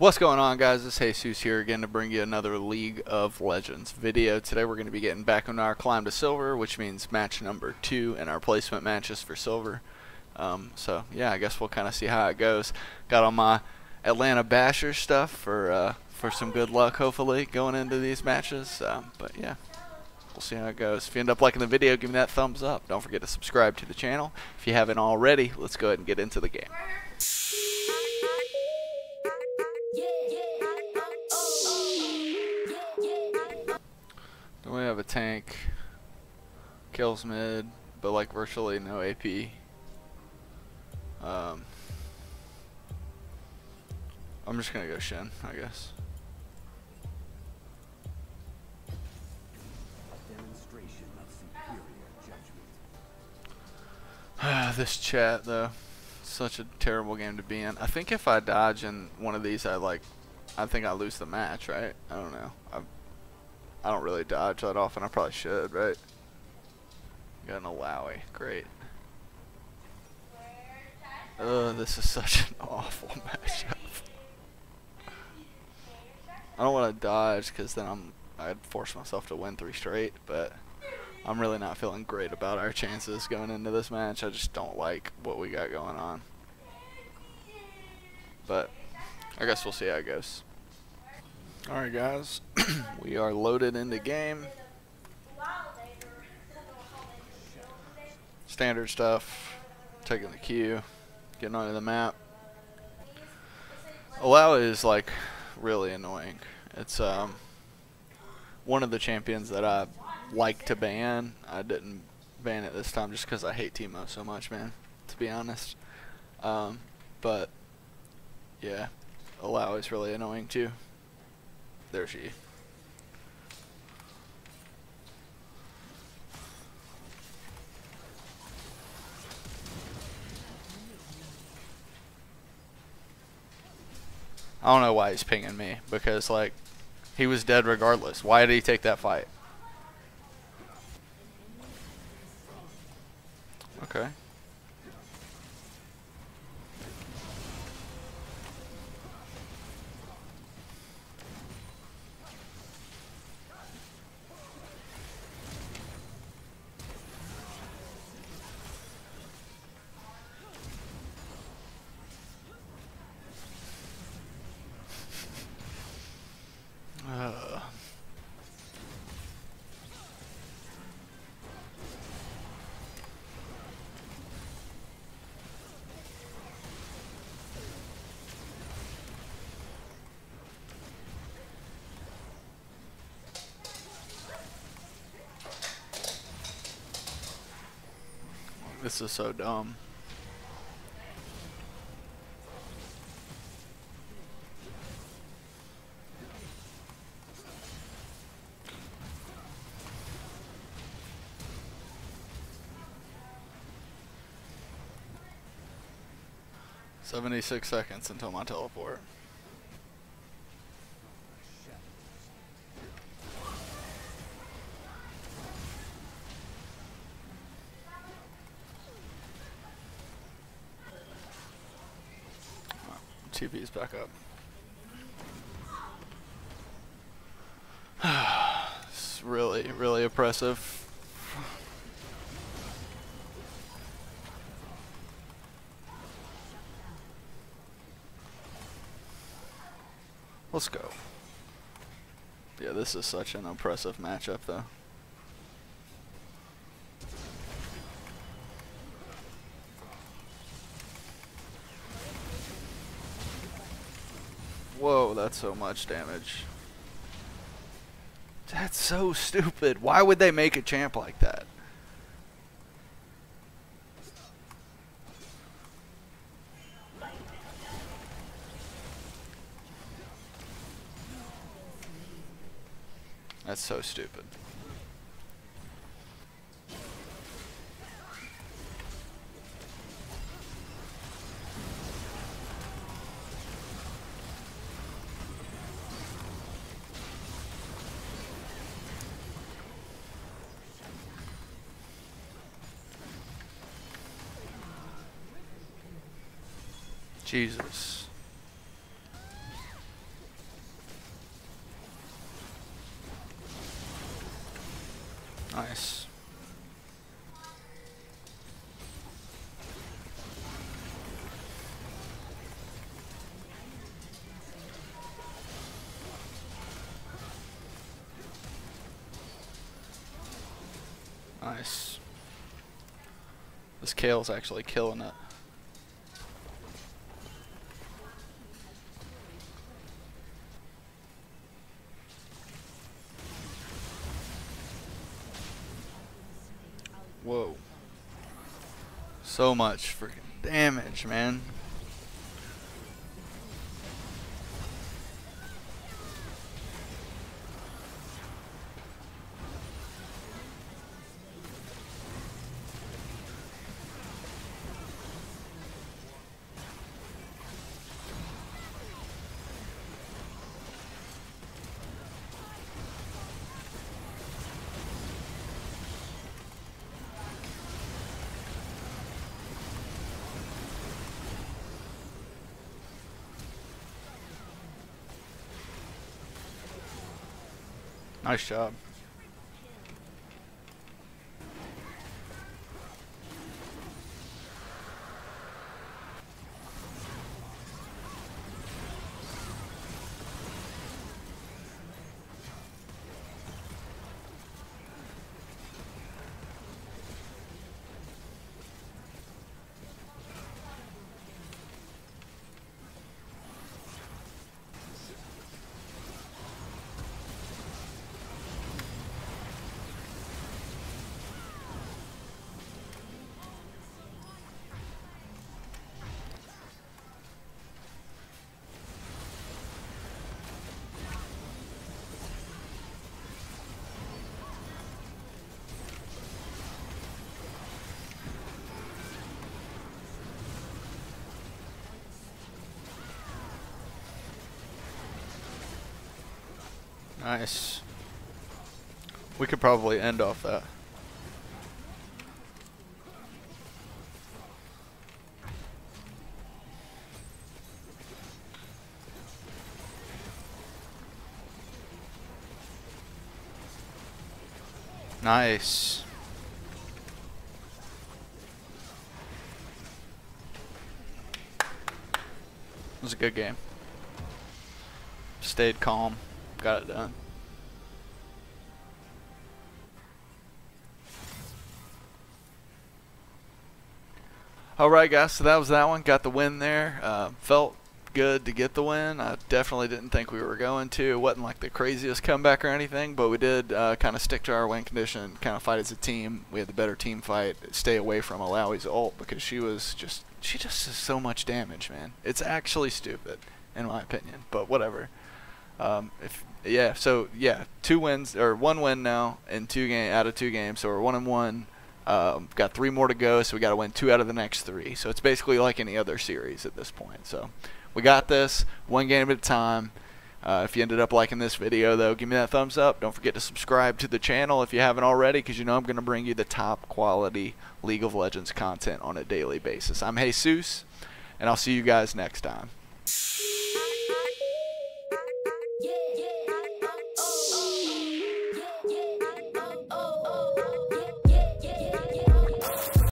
What's going on guys, it's Haysoose here again to bring you another League of Legends video. Today we're going to be getting back on our climb to silver, which means match number 2 in our placement matches for silver. Um, so yeah, I guess we'll kind of see how it goes. Got all my Atlanta Basher stuff for, uh, for some good luck hopefully going into these matches. Um, but yeah, we'll see how it goes. If you end up liking the video, give me that thumbs up. Don't forget to subscribe to the channel. If you haven't already, let's go ahead and get into the game. A tank, kills mid, but like virtually no AP. Um, I'm just gonna go Shen, I guess. this chat though, such a terrible game to be in. I think if I dodge in one of these, I like, I think I lose the match, right? I don't know. I I don't really dodge that often. I probably should, right? Got an Illaoi. Great. Ugh, this is such an awful matchup. I don't want to dodge because then I'm I'd force myself to win three straight, but I'm really not feeling great about our chances going into this match. I just don't like what we got going on. But I guess we'll see how it goes. Alright guys, we are loaded into game. Standard stuff, taking the queue, getting onto the map. Illaoi is like really annoying. It's um one of the champions that I like to ban. I didn't ban it this time just because I hate Teemo so much, man, to be honest. Um, but yeah, Illaoi is really annoying too. There she. I don't know why he's pinging me because like he was dead regardless. Why did he take that fight? Okay. This is so dumb. Seventy-six seconds until my teleport. TP's back up. it's really, really oppressive. Let's go. Yeah, this is such an impressive matchup though. Whoa, that's so much damage. That's so stupid. Why would they make a champ like that? That's so stupid. Jesus. Nice. This Kayle's actually killing it. Whoa. So much freaking damage, man. Nice job. Nice. We could probably end off that. Nice. It was a good game. Stayed calm. Got it done. Alright guys, so that was that one. Got the win there. Uh, felt good to get the win. I definitely didn't think we were going to. It wasn't like the craziest comeback or anything, but we did uh, kind of stick to our win condition, kind of fight as a team. We had the better team fight. Stay away from Illaoi's ult because she was just, she just does so much damage, man. It's actually stupid, in my opinion, but whatever. Um, if yeah, so yeah, two wins or one win now in two game out of two games. So we're one and one. Um, got three more to go, so we got to win two out of the next three. So it's basically like any other series at this point. So we got this one game at a time. Uh, if you ended up liking this video, though, give me that thumbs up. Don't forget to subscribe to the channel if you haven't already, because you know I'm going to bring you the top quality League of Legends content on a daily basis. I'm Haysoose, and I'll see you guys next time.